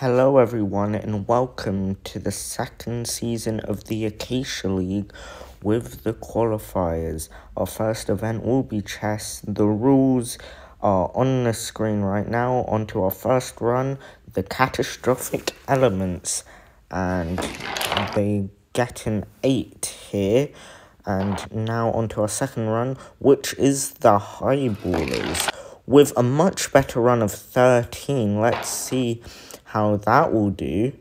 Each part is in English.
Hello, everyone, and welcome to the second season of the Acacia League with the qualifiers. Our first event will be chess. The rules are on the screen right now. Onto our first run, the catastrophic elements, and they get an 8 here. And now onto our second run, which is the highballers. With a much better run of 13, let's see how that will do.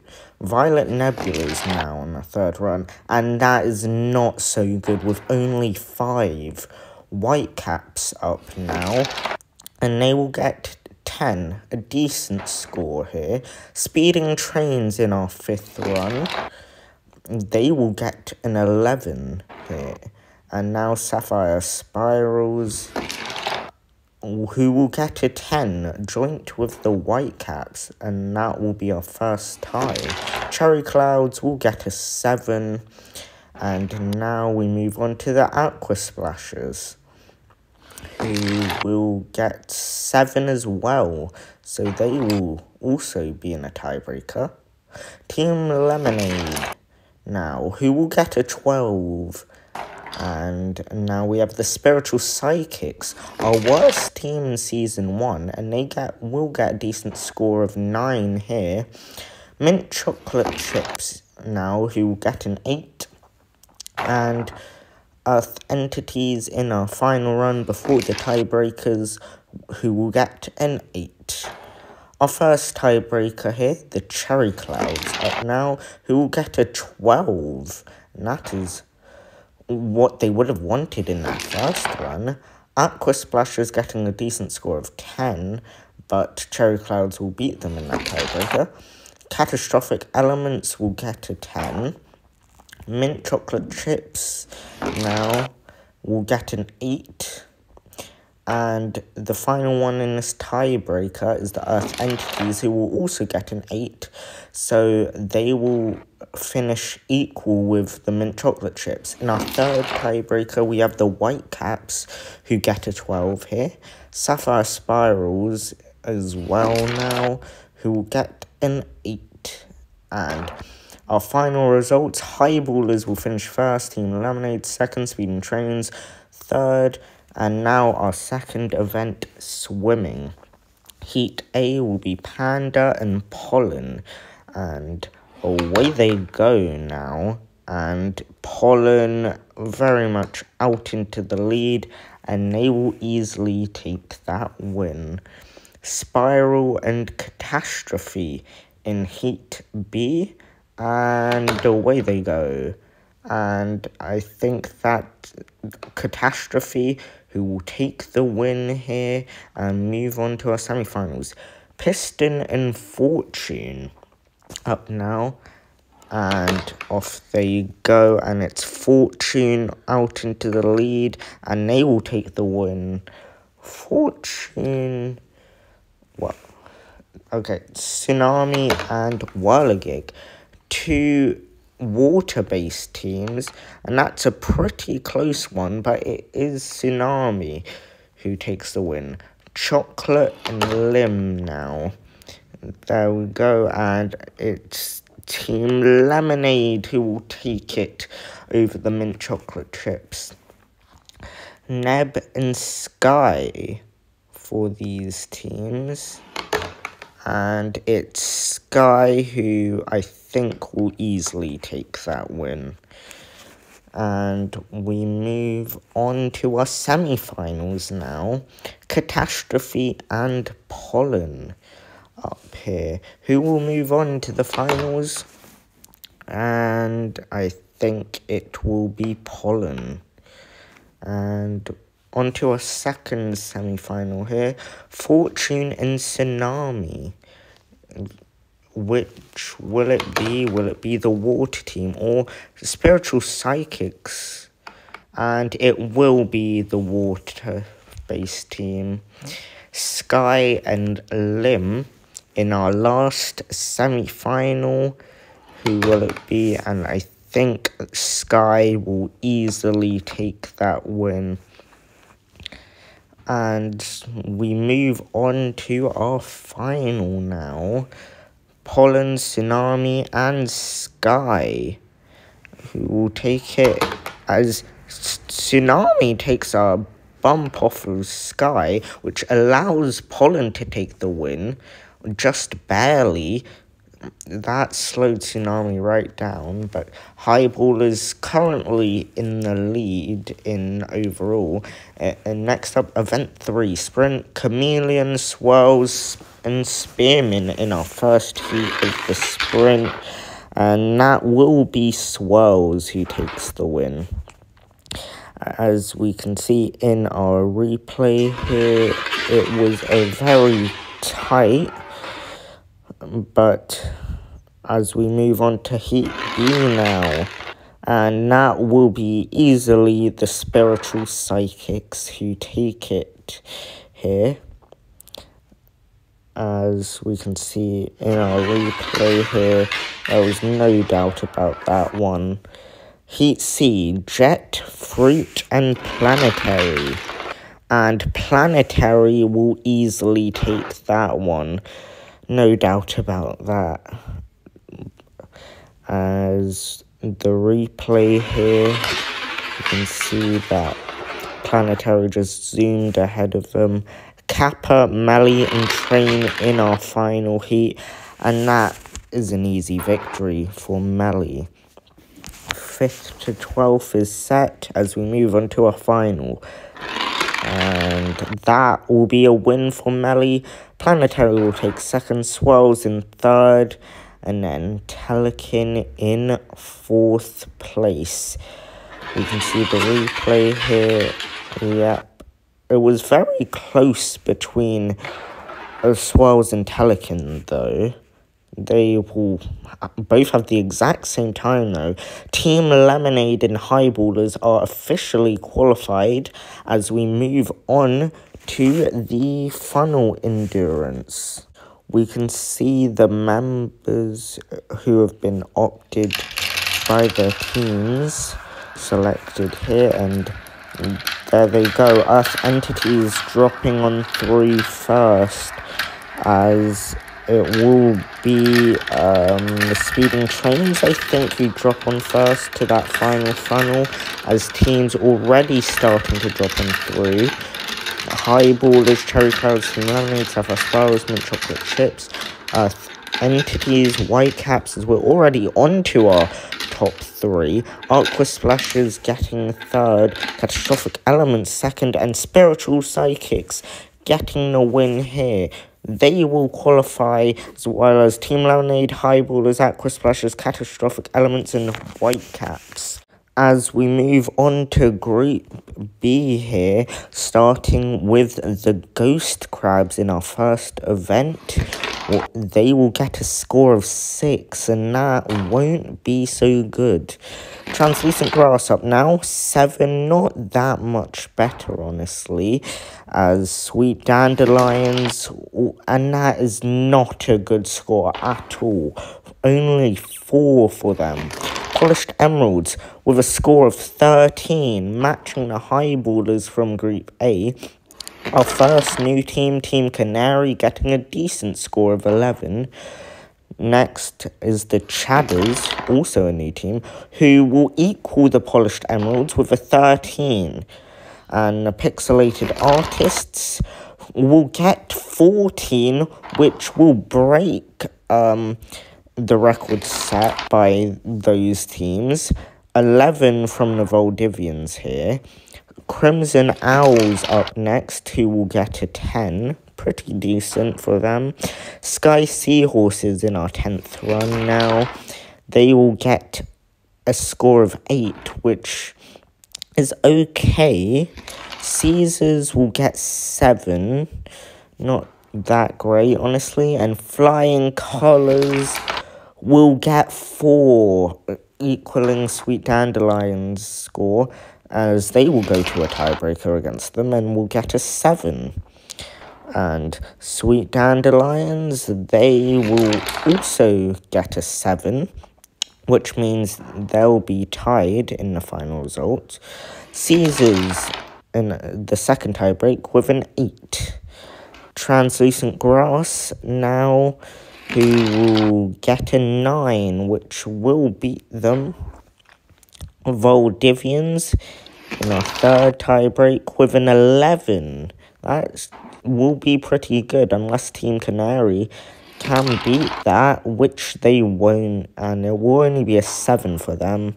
Violet Nebula is now on the third run, and that is not so good with only five Whitecaps up now, and they will get 10, a decent score here. Speeding Trains in our fifth run, they will get an 11 here. And now Sapphire Spirals who will get a 10 joint with the Whitecaps, and that will be our first tie. Cherry Clouds will get a 7, and now we move on to the Aqua Splashers, who will get 7 as well, so they will also be in a tiebreaker. Team Lemonade, now, who will get a 12, and now we have the Spiritual Psychics, our worst team in Season 1, and they get will get a decent score of 9 here. Mint Chocolate Chips now, who will get an 8. And Earth Entities in our final run before the tiebreakers, who will get an 8. Our first tiebreaker here, the Cherry Clouds, up now, who will get a 12. And that is what they would have wanted in that first run. Aqua Splash is getting a decent score of 10, but Cherry Clouds will beat them in that tiebreaker. Catastrophic Elements will get a 10. Mint Chocolate Chips now will get an 8. And the final one in this tiebreaker is the Earth Entities, who will also get an 8. So they will finish equal with the mint chocolate chips. In our third tiebreaker, we have the Whitecaps, who get a 12 here. Sapphire Spirals as well now, who will get an 8. And our final results, Highballers will finish first, Team Lemonade second, Speeding Trains third, and now our second event, swimming. Heat A will be Panda and Pollen, and away they go now. And Pollen very much out into the lead, and they will easily take that win. Spiral and Catastrophe in Heat B, and away they go. And I think that Catastrophe, who will take the win here and move on to our semi-finals. Piston and Fortune up now. And off they go and it's fortune out into the lead and they will take the win. Fortune. What? Okay tsunami and whirligig. Two water-based teams and that's a pretty close one but it is tsunami who takes the win. Chocolate and lim now there we go, and it's Team Lemonade who will take it over the mint chocolate chips. Neb and Sky for these teams. And it's Sky who I think will easily take that win. And we move on to our semi-finals now. Catastrophe and Pollen up here who will move on to the finals? And I think it will be Pollen and on to our second semi-final here Fortune and Tsunami. Which will it be? Will it be the water team or spiritual psychics? And it will be the water based team. Sky and Lim in our last semi-final. Who will it be? And I think Sky will easily take that win. And we move on to our final now. Pollen, Tsunami, and Sky, who will take it as Tsunami takes a bump off of Sky, which allows Pollen to take the win, just barely. That slowed Tsunami right down, but Highball is currently in the lead in overall. And next up, Event 3, Sprint, Chameleon, Swirls, and Spearman in our first heat of the sprint. And that will be Swirls who takes the win as we can see in our replay here, it was a very tight, but as we move on to Heat B now, and that will be easily the spiritual psychics who take it here. As we can see in our replay here, there was no doubt about that one. Heat C, Jet, Fruit, and Planetary. And Planetary will easily take that one. No doubt about that. As the replay here, you can see that Planetary just zoomed ahead of them. Kappa, Melly, and Train in our final heat. And that is an easy victory for Melly. 5th to 12th is set as we move on to our final. And that will be a win for Melly. Planetary will take second, Swirls in third, and then Telekin in fourth place. We can see the replay here. Yep. It was very close between uh, Swirls and Telekin, though. They will uh, both have the exact same time though. Team Lemonade and Highballers are officially qualified as we move on to the funnel endurance. We can see the members who have been opted by their teams selected here and there they go. Earth entities dropping on three first as it will be um, the speeding trains, I think, who drop on first to that final funnel, as teams already starting to drop on through. Highballers, cherry clouds, lemonade, sapphire spirals, mint chocolate chips, uh, entities, white caps, as we're already on to our top three. Aqua Splashes getting third, Catastrophic Elements second, and Spiritual Psychics getting the win here. They will qualify as well as Team Lemonade, Highballers, Aqua Splashes, Catastrophic Elements, and Whitecaps. As we move on to Group B here, starting with the Ghost Crabs in our first event, they will get a score of 6, and that won't be so good. Translucent Grass up now, 7, not that much better, honestly, as Sweet Dandelions, and that is not a good score at all. Only 4 for them. Polished Emeralds with a score of 13, matching the high highballers from Group A. Our first new team, Team Canary, getting a decent score of 11. Next is the Chadders, also a new team, who will equal the Polished Emeralds with a 13. And the Pixelated Artists will get 14, which will break um, the record set by those teams. 11 from the Valdivians here. Crimson Owls up next, who will get a 10 pretty decent for them. Sky Seahorses in our 10th run now. They will get a score of 8, which is okay. Caesars will get 7. Not that great, honestly. And Flying Colors will get 4, equaling Sweet Dandelion's score, as they will go to a tiebreaker against them and will get a 7 and Sweet Dandelions, they will also get a 7, which means they'll be tied in the final result. Caesars in the second tiebreak with an 8. Translucent Grass now who will get a 9, which will beat them. Valdivians in our third tiebreak with an 11. That will be pretty good unless Team Canary can beat that, which they won't, and it will only be a 7 for them.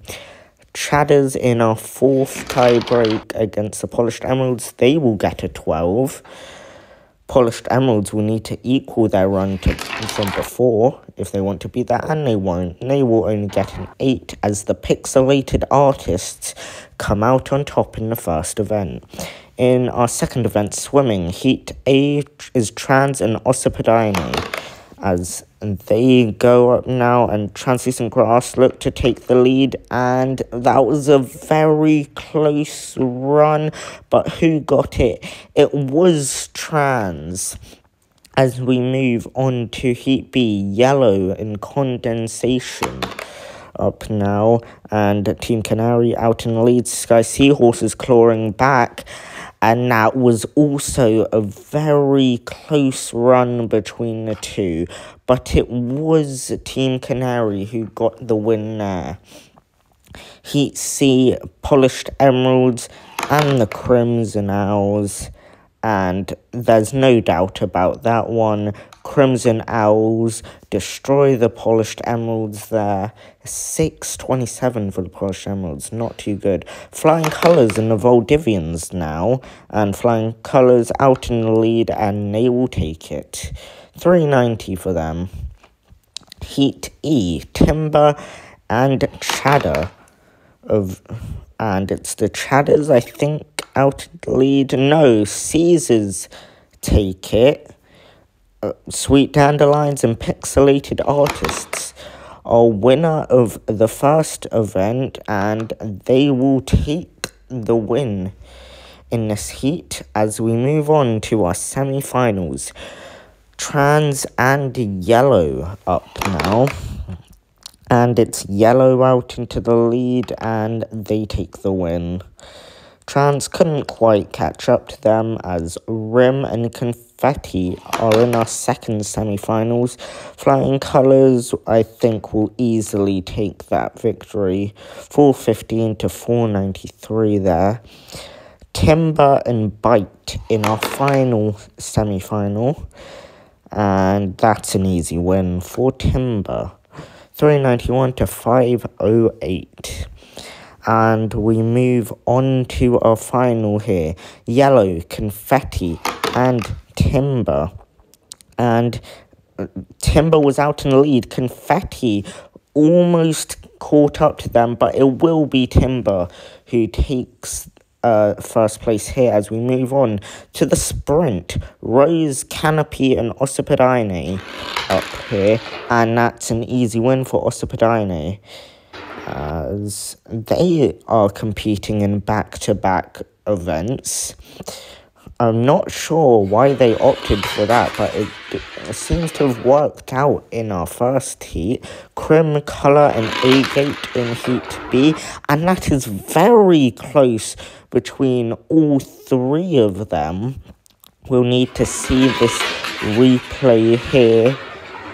Chadders in our fourth tiebreak against the Polished Emeralds, they will get a 12. Polished Emeralds will need to equal their run to, from before if they want to beat that, and they won't. They will only get an 8 as the pixelated artists come out on top in the first event. In our second event, swimming, Heat A is Trans and Ossipedine as they go up now and Translucent Grass look to take the lead and that was a very close run but who got it? It was Trans. As we move on to Heat B, Yellow in Condensation up now and Team Canary out in the lead. Sky Seahorses clawing back and that was also a very close run between the two, but it was Team Canary who got the win there. Heat C, Polished Emeralds, and the Crimson Owls, and there's no doubt about that one. Crimson Owls destroy the Polished Emeralds there. 627 for the Polished Emeralds, not too good. Flying Colours in the Valdivians now, and Flying Colours out in the lead, and they will take it. 390 for them. Heat E, Timber, and Chatter of and it's the Chatters I think out lead. No, Caesars take it. Uh, Sweet Dandelions and Pixelated Artists are winner of the first event and they will take the win in this heat as we move on to our semi-finals. Trans and Yellow up now. And it's Yellow out into the lead and they take the win. Trans couldn't quite catch up to them as Rim and Confetti are in our second semi-finals. Flying Colours, I think, will easily take that victory. 415 to 493 there. Timber and Bite in our final semi-final. And that's an easy win for Timber. 391 to 508 and we move on to our final here. Yellow confetti and timber. And uh, timber was out in the lead. Confetti almost caught up to them but it will be timber who takes uh, first place here as we move on to the sprint. Rose, Canopy, and Ossipedine up here, and that's an easy win for Ossipedine as they are competing in back to back events. I'm not sure why they opted for that, but it, it, seems to have worked out in our first heat. Crim, Colour, and A-Gate in Heat B, and that is very close between all three of them. We'll need to see this replay here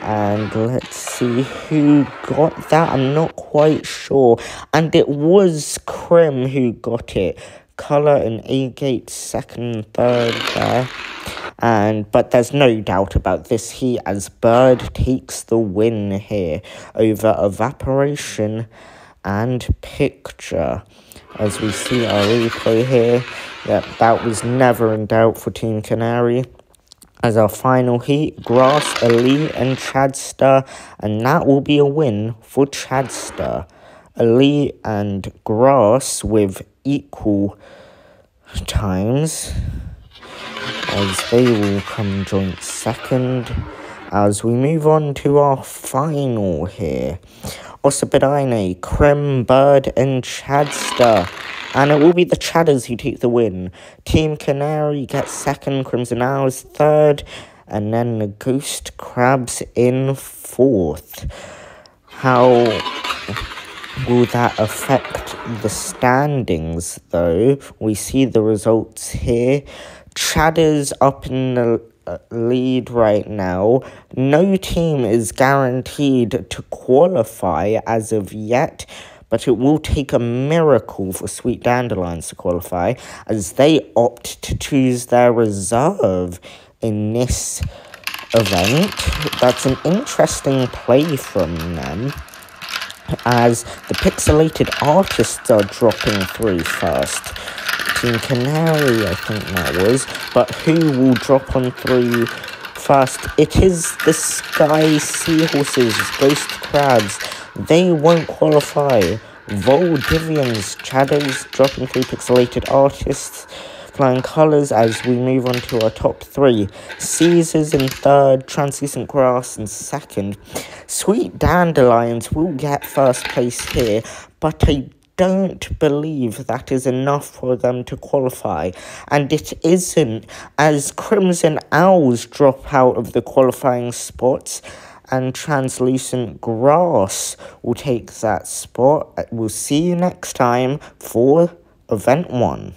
and let's see who got that. I'm not quite sure. And it was Krim who got it. Colour and A-Gate second and third there. And but there's no doubt about this He as Bird takes the win here over Evaporation and Picture. As we see our replay here, that that was never in doubt for Team Canary as our final heat, Grass, Elite, and Chadster, and that will be a win for Chadster. Elite and Grass with equal times, as they will come joint second. As we move on to our final here, Ossipedine, Krem, Bird, and Chadster. And it will be the Chadders who take the win. Team Canary gets second, Crimson Owls third, and then the Ghost Crabs in fourth. How will that affect the standings, though? We see the results here. Chadders up in the uh, lead right now. No team is guaranteed to qualify as of yet, but it will take a miracle for Sweet Dandelions to qualify as they opt to choose their reserve in this event. That's an interesting play from them as the pixelated artists are dropping through first. Team Canary, I think that was, but who will drop on through first? It is the Sky Seahorses, Ghost Crabs. They won't qualify. Valdivians, Shadows dropping through pixelated artists flying colours as we move on to our top three. Caesars in third, Translucent Grass in second. Sweet Dandelions will get first place here, but I don't believe that is enough for them to qualify. And it isn't, as Crimson Owls drop out of the qualifying spots and translucent grass will take that spot. We'll see you next time for event one.